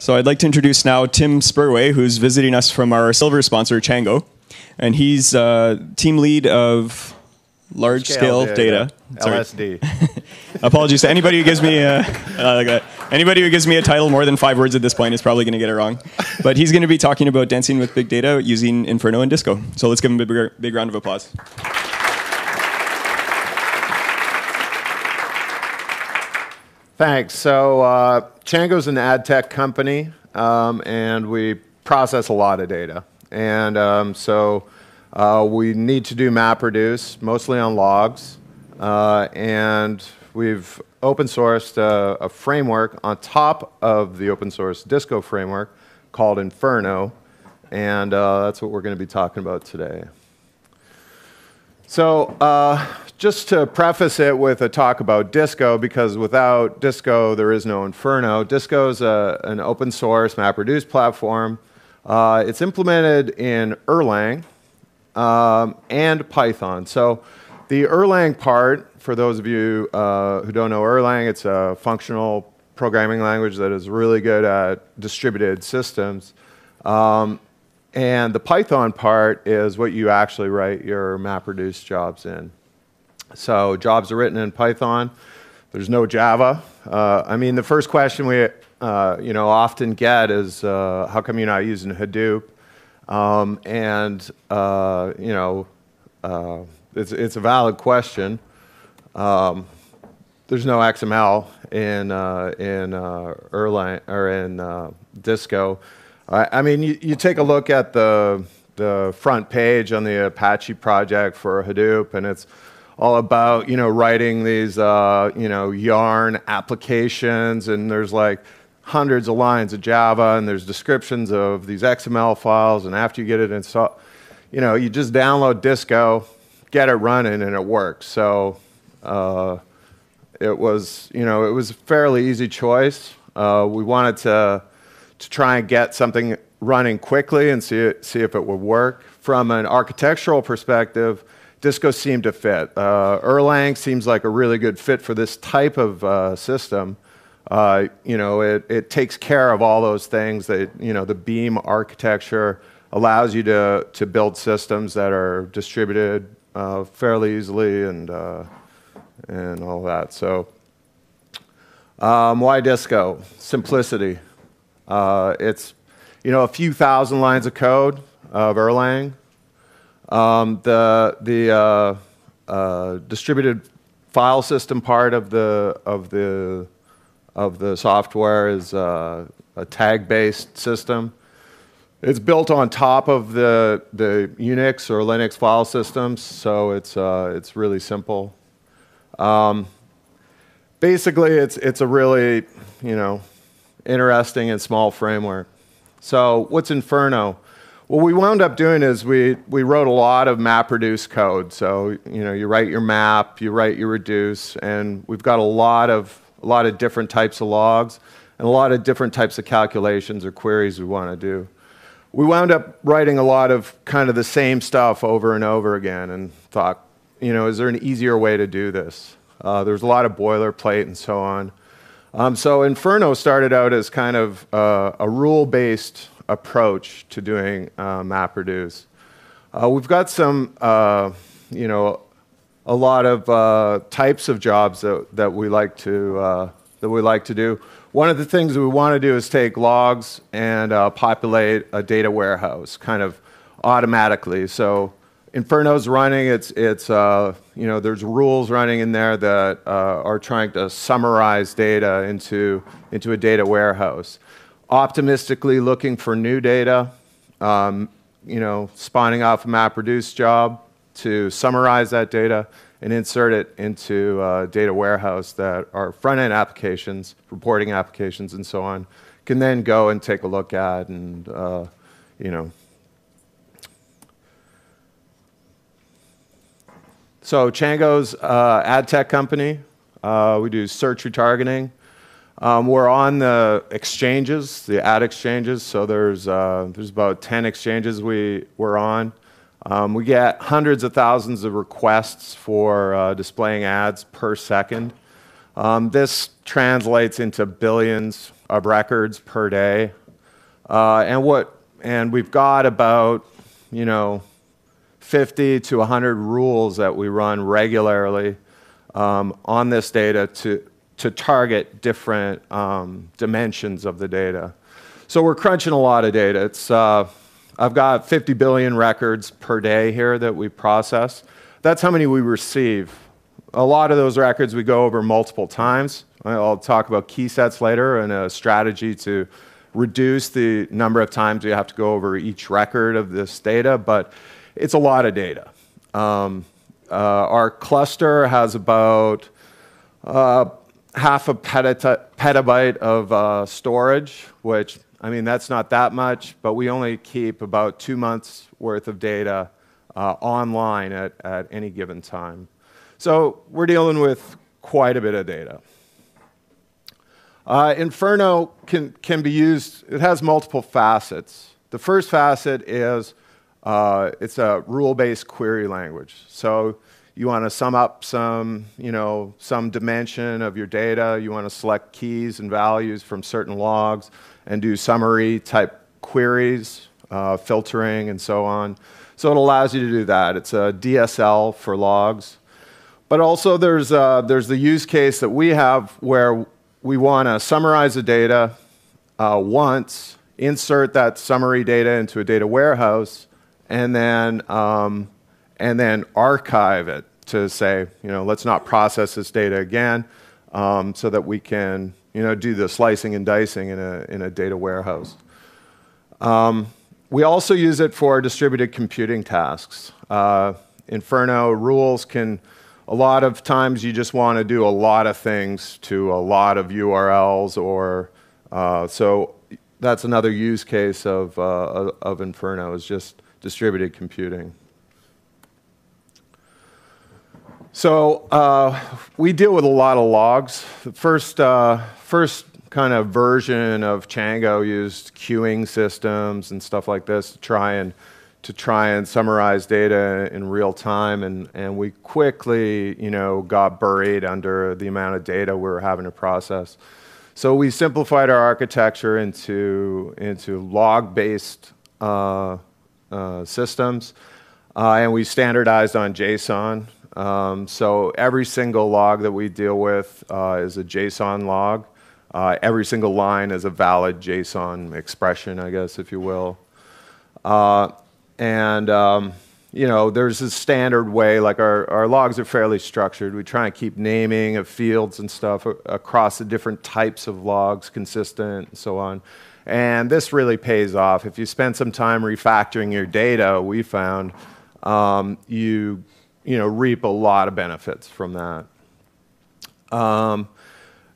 So I'd like to introduce now Tim Spurway, who's visiting us from our silver sponsor, Chango. And he's uh, team lead of large scale, data. Sorry. LSD. Apologies to anybody who gives me a, uh, anybody who gives me a title more than five words at this point is probably going to get it wrong. But he's going to be talking about dancing with big data using Inferno and Disco. So let's give him a big, big round of applause. Thanks. So uh, Chango's an ad tech company, um, and we process a lot of data. And um, so uh, we need to do MapReduce, mostly on logs. Uh, and we've open sourced a, a, framework on top of the open source Disco framework called Inferno. And uh, that's what we're going to be talking about today. So uh, just to preface it with a talk about Disco, because without Disco, there is no Inferno. Disco is a, an open source MapReduce platform. Uh, it's implemented in Erlang um, and Python. So the Erlang part, for those of you uh, who don't know Erlang, it's a functional programming language that is really good at distributed systems. Um, and the Python part is what you actually write your MapReduce jobs in. So jobs are written in Python. There's no Java. Uh, I mean, the first question we uh, you know often get is, uh, how come you're not using Hadoop? Um, and uh, you know, uh, it's it's a valid question. Um, there's no XML in uh, in Erlang or in Disco. I mean, you, you take a look at the, the front page on the Apache project for Hadoop, and it's all about you know writing these uh, you know yarn applications and there's like hundreds of lines of java and there's descriptions of these xml files and after you get it installed you know you just download disco get it running and it works. So uh, it was you know it was a fairly easy choice. Uh, we wanted to to try and get something running quickly and see, see if it would work. From an architectural perspective, Disco seemed to fit. Uh, Erlang seems like a really good fit for this type of uh, system. Uh, you know, it, it takes care of all those things that, you know, the Beam architecture allows you to, to build systems that are distributed uh, fairly easily and, uh, and all that. So, um, why Disco? Simplicity. Uh, it's you know a few thousand lines of code of Erlang. Um, the the uh, uh, distributed file system part of the of the of the software is uh, a tag-based system. It's built on top of the the Unix or Linux file systems, so it's uh, it's really simple. Um, basically, it's it's a really you know interesting and small framework. So what's Inferno? What we wound up doing is we, we wrote a lot of MapReduce code. So you know you write your map, you write your reduce, and we've got a lot of a lot of different types of logs and a lot of different types of calculations or queries we want to do. We wound up writing a lot of kind of the same stuff over and over again, and thought, you know, is there an easier way to do this? Uh, there's a lot of boilerplate and so on. Um, so Inferno started out as kind of uh, a rule-based approach to doing uh, MapReduce. Uh, we've got some, uh, you know, a lot of uh, types of jobs that, that we like to uh, that we like to do. One of the things that we want to do is take logs and populate a data warehouse, kind of automatically. So Inferno's running. It's it's uh, you know there's rules running in there that uh, are trying to summarize data into into a data warehouse. Optimistically looking for new data. Um, you know, spawning off a MapReduce job to summarize that data and insert it into a data warehouse that our front end applications, reporting applications, and so on can then go and take a look at and uh, you know So Chango's uh, ad tech company. Uh, we do search retargeting. Um, we're on the exchanges, the ad exchanges. So there's uh, there's about 10 exchanges we we're on. Um, we get hundreds of thousands of requests for uh, displaying ads per second. Um, this translates into billions of records per day. Uh, and what and we've got about you know 50 to 100 rules that we run regularly um, on this data to to target different um, dimensions of the data. So we're crunching a lot of data. It's, uh, I've got 50 billion records per day here that we process. That's how many we receive. A lot of those records we go over multiple times. I'll talk about key sets later and a strategy to reduce the number of times we have to go over each record of this data, but it's a lot of data. Um, uh, our cluster has about uh, half a petabyte of uh, storage, which, I mean, that's not that much, but we only keep about two months worth of data uh, online at, at any given time. So we're dealing with quite a bit of data. Uh, Inferno can, can be used, it has multiple facets. The first facet is uh, it's a rule-based query language. So you want to sum up some, you know, some dimension of your data. You want to select keys and values from certain logs and do summary type queries, uh, filtering, and so on. So it allows you to do that. It's a DSL for logs. But also there's, uh, there's the use case that we have where we want to summarize the data uh, once, insert that summary data into a data warehouse, and then, um, and then archive it to say, you know, let's not process this data again um, so that we can, you know, do the slicing and dicing in a, in a data warehouse. Um, we also use it for distributed computing tasks. Uh, Inferno rules can, a lot of times you just want to do a lot of things to a lot of URLs or, uh, so that's another use case of, uh, of Inferno is just distributed computing. So uh, we deal with a lot of logs. The first, uh, first kind of version of Chango used queuing systems and stuff like this to try and to try and summarize data in real time, and, and we quickly, you know, got buried under the amount of data we were having to process. So we simplified our architecture into into log-based uh, uh, systems, uh, and we standardized on JSON. Um, so every single log that we deal with uh, is a JSON log. Uh, every single line is a valid JSON expression, I guess, if you will. And um, you know, there's a standard way, like our, our logs are fairly structured. We try and keep naming of fields and stuff across the different types of logs consistent and so on. And this really pays off. If you spend some time refactoring your data, we found um, you you know, reap a lot of benefits from that. Um,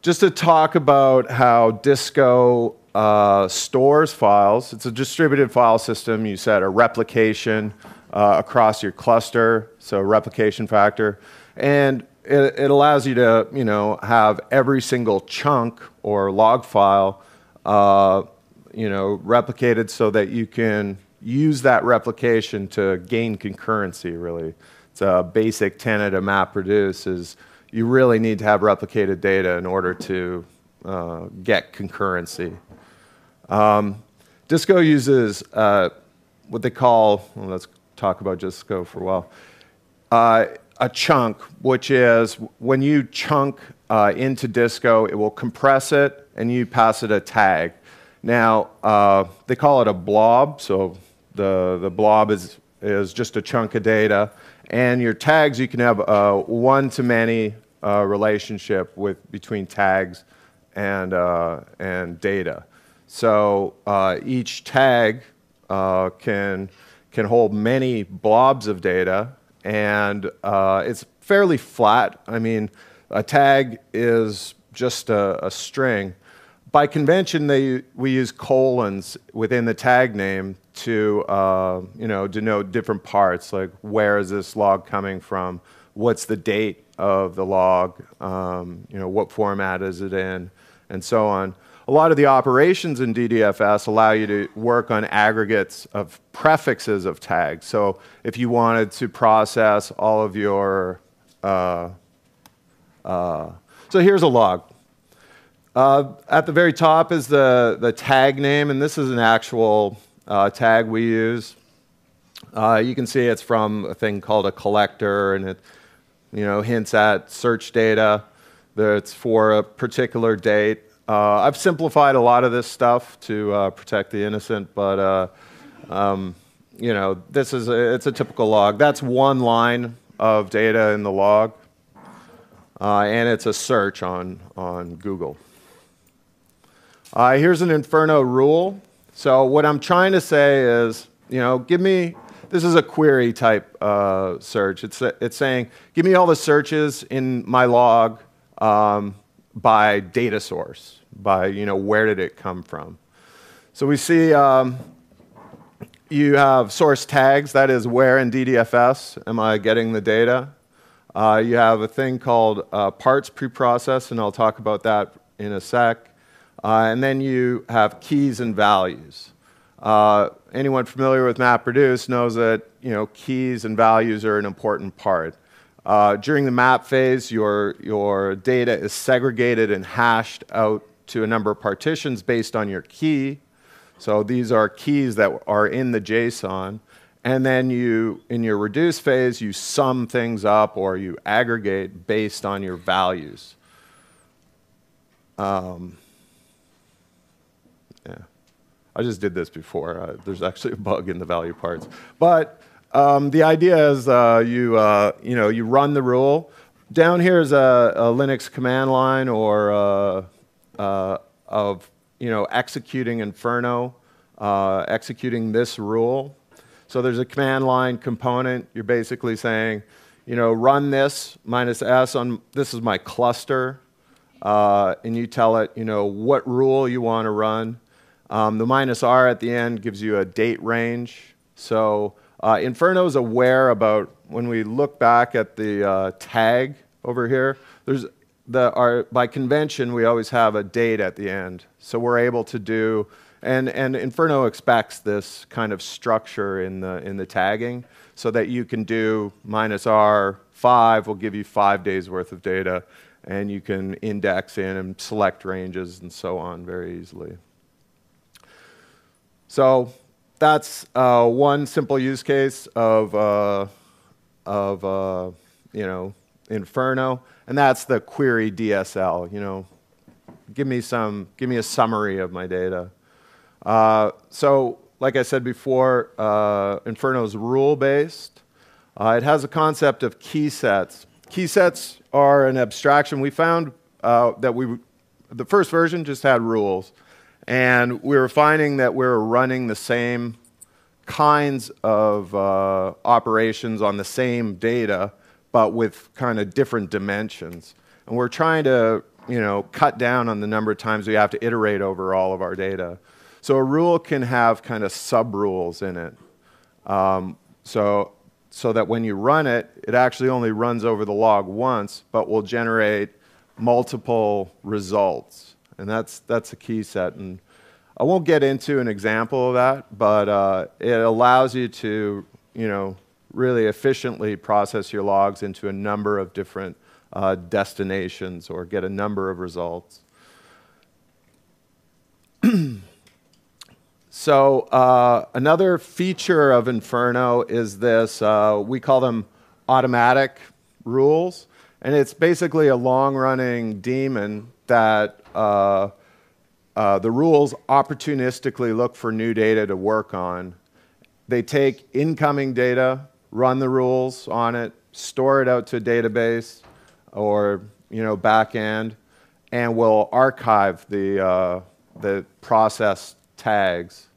just to talk about how Disco uh, stores files, it's a distributed file system. You set a replication uh, across your cluster, so replication factor, and it, it, allows you to, you know, have every single chunk or log file, uh, you know, replicated so that you can use that replication to gain concurrency, really it's a basic tenet of MapReduce is you really need to have replicated data in order to uh, get concurrency. Um, Disco uses uh, what they call, well, let's talk about Disco for a while, uh, a chunk, which is when you chunk uh, into Disco, it will compress it and you pass it a tag. Now, uh, they call it a blob, so the, the blob is, is just a chunk of data. And your tags, you can have a one-to-many uh, relationship with, between tags and, uh, and data. So uh, each tag uh, can, can hold many blobs of data, and uh, it's fairly flat. I mean, a tag is just a, a string. By convention, they, we use colons within the tag name to uh, you know denote different parts, like where is this log coming from, what's the date of the log, um, you know what format is it in, and so on. A lot of the operations in DDFS allow you to work on aggregates of prefixes of tags. So if you wanted to process all of your uh, uh, So here's a log. Uh, at the very top is the, the tag name, and this is an actual uh, tag we use. Uh, you can see it's from a thing called a collector, and it you know, hints at search data that's for a particular date. Uh, I've simplified a lot of this stuff to uh, protect the innocent, but um, you know, this is a, it's a typical log. That's one line of data in the log, and it's a search on on Google. Uh, here's an Inferno rule. So what I'm trying to say is, you know, give me this is a query type uh, search. It's, it's saying, give me all the searches in my log um, by data source, by, you know, where did it come from. So we see um, you have source tags, that is where in DDFS am I getting the data. Uh, you have a thing called uh, parts preprocess, and I'll talk about that in a sec. Uh, and then you have keys and values. Uh, anyone familiar with MapReduce knows that you know, keys and values are an important part. Uh, during the map phase, your, your data is segregated and hashed out to a number of partitions based on your key. So these are keys that are in the JSON. And then you, in your reduce phase, you sum things up or you aggregate based on your values. Um. I just did this before. Uh, there's actually a bug in the value parts. But um, the idea is uh, you, uh, you, know, you run the rule. Down here is a, a Linux command line or uh, uh, of you know, executing Inferno, uh, executing this rule. So there's a command line component. You're basically saying, you know, run this minus s on, this is my cluster. and you tell it, you know, what rule you want to run. Um, the minus R at the end gives you a date range. So uh, Inferno is aware about when we look back at the uh, tag over here, there's the, our, by convention, we always have a date at the end. So we're able to do, and, and Inferno expects this kind of structure in the, in the tagging so that you can do minus R5 will give you five days worth of data, and you can index in and select ranges and so on very easily. So that's uh, one simple use case of, uh, of uh, you know, Inferno, and that's the query DSL. You know, give me some, give me a summary of my data. Uh, so, like I said before, uh, Inferno is rule-based. Uh, it has a concept of key sets. Key sets are an abstraction. We found that we, the first version just had rules. And we were finding that we were running the same kinds of uh, operations on the same data, but with kind of different dimensions. And we're trying to, you know, cut down on the number of times we have to iterate over all of our data. So a rule can have kind of sub-rules in it. Um, so, so that when you run it, it actually only runs over the log once, but will generate multiple results. And that's, that's a key set. And I won't get into an example of that, but uh, it allows you to, you know, really efficiently process your logs into a number of different uh, destinations or get a number of results. so uh, another feature of Inferno is this, uh, we call them automatic rules. And it's basically a long-running daemon that uh, uh, the rules opportunistically look for new data to work on. They take incoming data, run the rules on it, store it out to a database or you know backend, and will archive the uh, the process tags.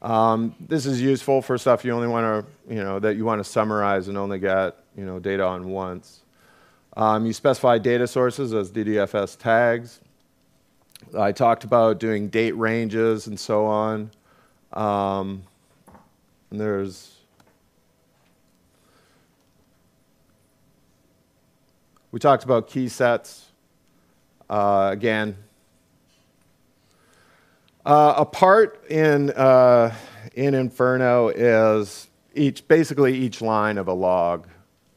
Um, this is useful for stuff you only want to you know that you want to summarize and only get you know data on once. Um, you specify data sources as DDFS tags. I talked about doing date ranges and so on. Um, and there's we talked about key sets. Uh, again, uh, a part in uh, in Inferno is each basically each line of a log.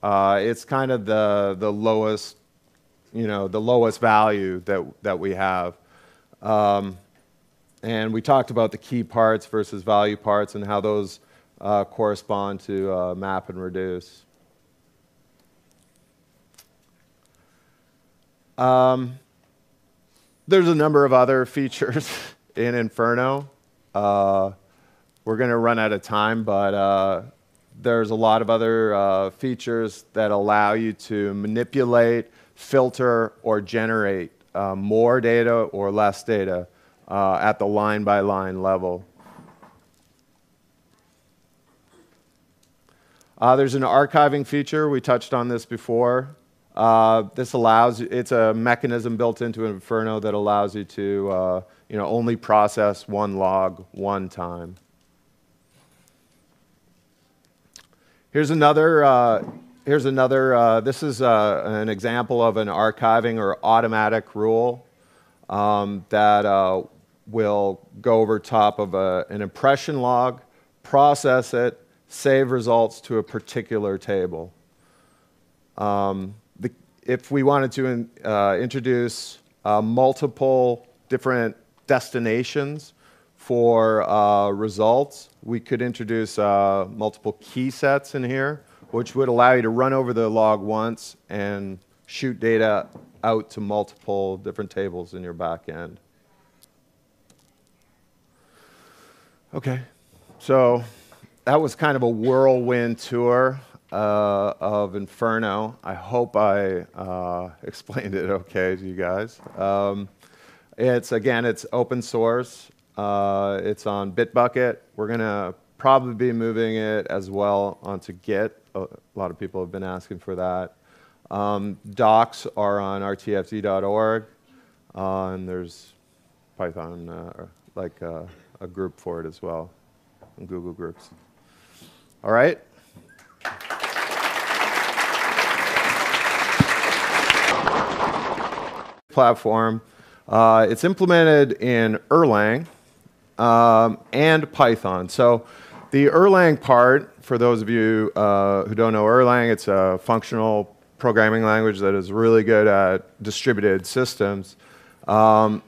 Uh, it's kind of the the lowest you know, the lowest value that, that we have. Um, and we talked about the key parts versus value parts and how those uh, correspond to uh, map and reduce. Um, there's a number of other features in Inferno. Uh, we're going to run out of time, but uh, there's a lot of other uh, features that allow you to manipulate, filter, or generate uh, more data or less data uh, at the line by line level. Uh, there's an archiving feature. We touched on this before. Uh, this allows, it's a mechanism built into Inferno that allows you to uh, you know, only process one log one time. Here's another, uh, here's another uh, this is uh, an example of an archiving or automatic rule um, that uh, will go over top of a, an impression log, process it, save results to a particular table. Um, the, if we wanted to in, uh, introduce uh, multiple different destinations for uh, results, we could introduce uh, multiple key sets in here, which would allow you to run over the log once and shoot data out to multiple different tables in your back end. Okay, so that was kind of a whirlwind tour uh, of Inferno. I hope I uh, explained it okay to you guys. Um, it's again, it's open source. Uh, it's on Bitbucket. We're gonna probably be moving it as well onto Git. A lot of people have been asking for that. Um, docs are on rtfd.org, uh, and there's Python, uh, like uh, a group for it as well, in Google Groups. All right? Platform. Uh, it's implemented in Erlang um, and Python. So the Erlang part, for those of you uh, who don't know Erlang, it's a functional programming language that is really good at distributed systems. Um,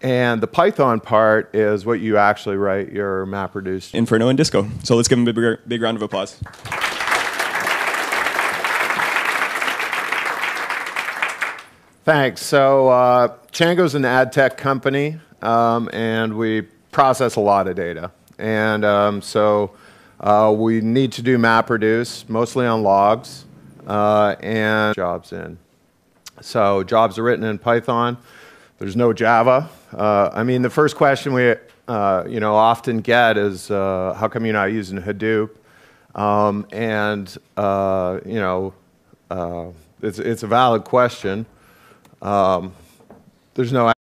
and the Python part is what you actually write your MapReduce. Inferno and Disco. So let's give them a big, big round of applause. Thanks. So uh, Chango's an ad tech company, um, and we process a lot of data. And um, so uh, we need to do MapReduce, mostly on logs, uh, and jobs in. So jobs are written in Python. There's no Java. Uh, I mean, the first question we uh, you know often get is, uh, how come you're not using Hadoop? Um, and uh, you know, it's, it's a valid question. Um, there's no.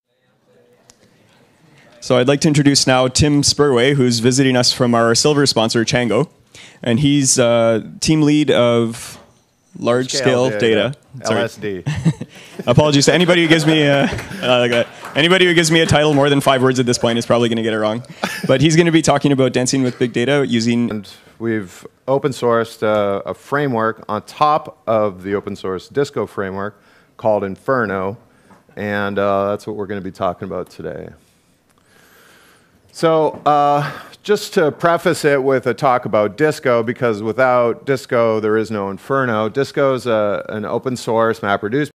So I'd like to introduce now Tim Spurway, who's visiting us from our silver sponsor, Chango. And he's uh, team lead of large scale, scale data. data. LSD. Apologies to anybody who gives me a, uh, anybody who gives me a title more than five words at this point is probably going to get it wrong. But he's going to be talking about dancing with big data using. And we've open sourced a, a framework on top of the open source Disco framework called Inferno, and uh, that's what we're going to be talking about today. So, uh, just to preface it with a talk about Disco, because without Disco, there is no Inferno. Disco is a, an open source MapReduce